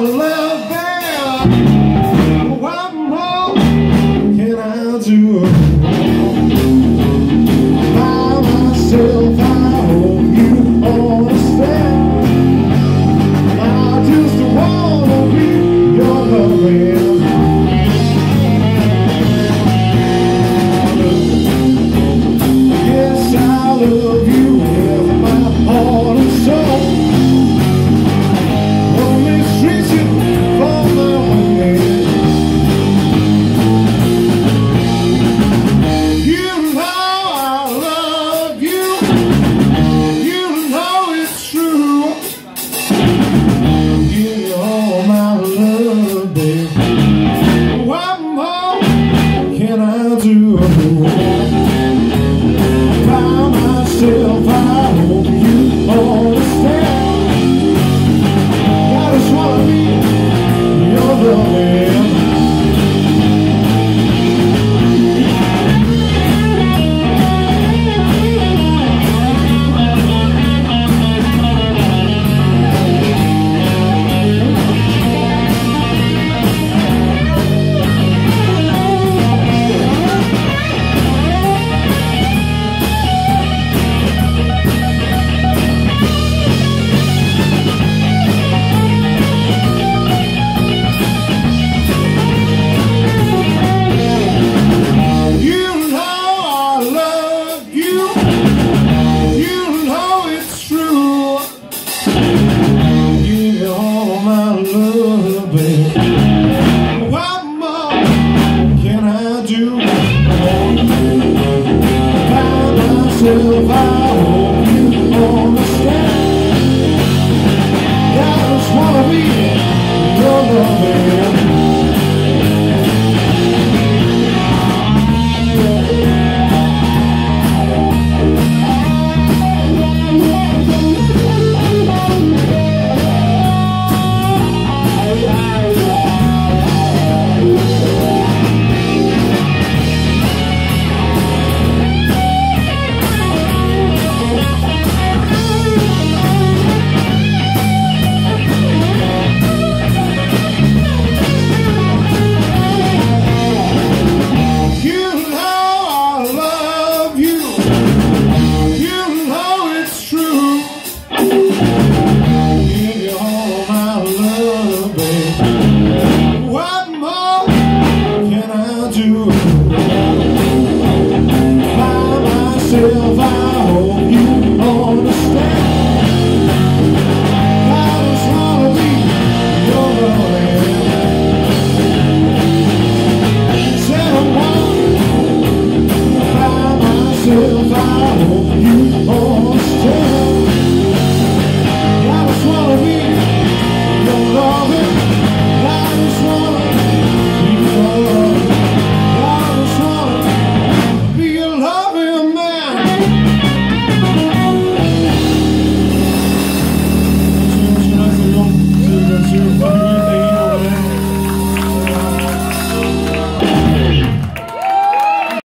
allow you. By myself Jehovah. Jeová Thank